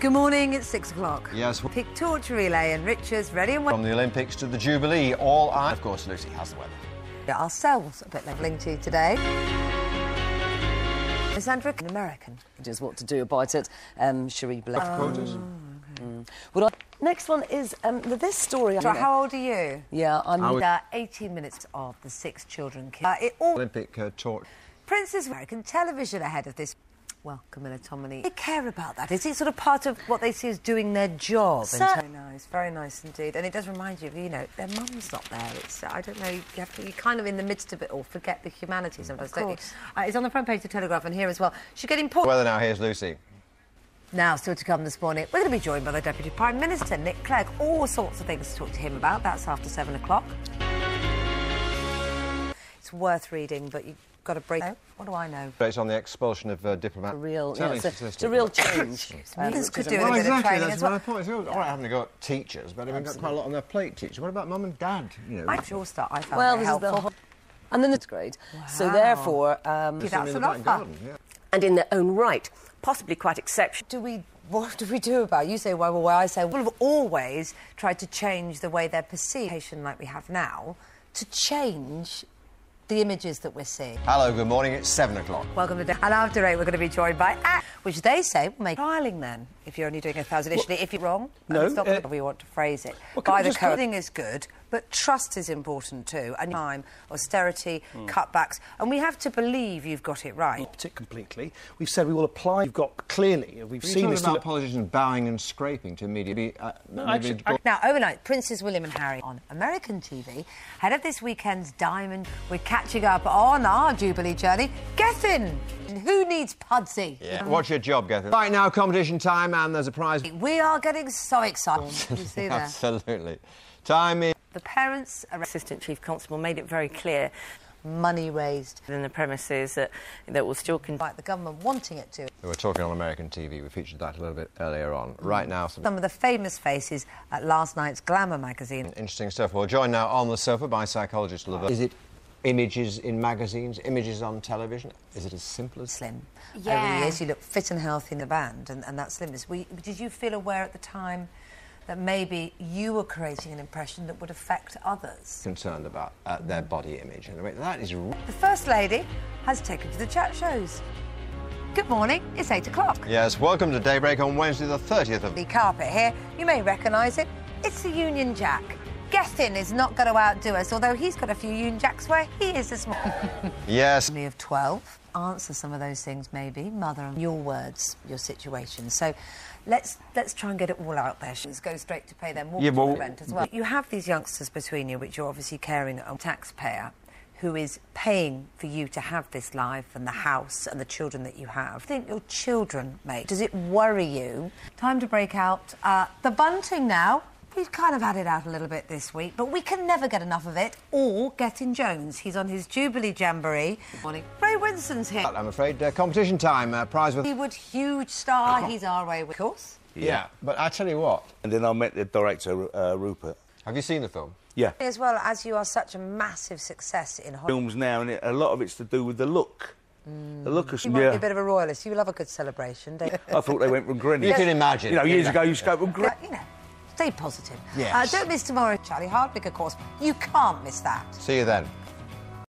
Good morning, it's six o'clock. Yes. Pick torch relay and Richards ready and From the Olympics to the Jubilee, all eye. Of course, Lucy has the weather. waiting. Ourselves a bit leveling to today. Sandra, an American. is what to do about it. Um, Cherie Blake. Quotas. Well, next one is um, this story. So how old are you? Yeah, I'm. I would- Uh, 18 minutes of the six children killed. Uh, it all Olympic uh, torch. Princess American television ahead of this. Well, Camilla Tominey. They care about that. Is it sort of part of what they see as doing their job? Sir- very nice, very nice indeed. And it does remind you of, you know, their mum's not there. It's, I don't know, you have to, you kind of in the midst of it all forget the humanity sometimes, don't you? Uh, it's on the front page of the Telegraph and here as well. She's getting put. Weather now, here's Lucy. Now, still to come this morning, we're going to be joined by the Deputy Prime Minister, Nick Clegg. All sorts of things to talk to him about. That's after seven o'clock. It's worth reading, but you've got to break. What do I know? Based on the expulsion of uh, diplomat. a real, yeah, it's, a, it's a real change. Um, This could do a- with a Well, bit of exactly. training That's well. my point. It's all right having to go at teachers, but we've got quite a lot on their plate. Teachers. What about mum and dad? You know. My sure start I found well, very this is the helpful. whole, and then it's great. So therefore, um, That's an back offer. garden, yeah. and in their own right, possibly quite exceptional. do we what do we do about it? you say why well, why I say we've always tried to change the way they're perceived like we have now to change the images that we're seeing. Hello, good morning. It's seven o'clock. Welcome to the. and after eight we're going to be joined by A- which they say will make trialing then if you're only doing a thousand initially if you're wrong no, that's not uh, how we want to phrase it well, by the just coding is good but trust is important too and time austerity cutbacks and we have to believe you've got it right adopt it completely. We've said we will apply. We've got clearly. We've Are seen talking this. about politicians bowing and scraping to media? Uh, maybe actually, draw- Now, overnight, Princes William and Harry on American TV, ahead of this weekend's Diamond, we're catching up on our Jubilee journey. Gethin! Who needs Pudsey? yeah. What's your job, Gethin? Right now, competition time, and there's a prize. We are getting so excited. you see that? Absolutely. Time is. The parents Assistant Chief Constable made it very clear money raised in the premises that that will still continue. by the government wanting it to. We're talking on American TV. We featured that a little bit earlier on. Right now, some Some of the famous faces at last night's Glamour magazine. interesting stuff. We're joined now on the sofa by psychologist Laverne. Is it images in magazines, images on television? Is it as simple as Slim. Over the years, you look fit and healthy in the band, and, and that slimness. We, did you feel aware at the time that maybe you were creating an impression that would affect others? concerned about uh, their body image? And that is. The First Lady has taken to the chat shows. Good morning, it's 8 o'clock. Yes, welcome to Daybreak on Wednesday, the 30th of. The carpet here, you may recognise it. It's the Union Jack. Gethin is not going to outdo us, although he's got a few Union Jacks where he is this morning. Yes. Family of 12. Answer some of those things, maybe. Mother, and your words, your situation. So let's let's try and get it all out there. Let's go straight to pay their mortgage Yeah, well- rent as well. You have these youngsters between you, which you're obviously caring a taxpayer who is paying for you to have this life and the house and the children that you have. I think your children, mate. Does it worry you? Time to break out uh, the bunting now. We've kind of had it out a little bit this week, but we can never get enough of it. Or Gethin Jones. He's on his Jubilee Jamboree. Morning. Ray Winstone's here. I'm afraid uh, competition time. Uh, prize with. Hollywood huge star. He's our way, of course. Yeah, but I tell you what. And then I met the director, uh, Rupert. Have you seen the film? Yeah. As well as you are such a massive success in Hollywood. Films now, and it, a lot of it's to do with the look. The look of You might be a bit of a royalist. You love a good celebration, don't you? I thought they went from Greenwich. You can imagine. You know, years Yeah. ago you used to go from Greenwich. But, you know, stay positive. Yes. Uh, don't miss tomorrow, Charlie Hardwick, of course. You can't miss that. See you then.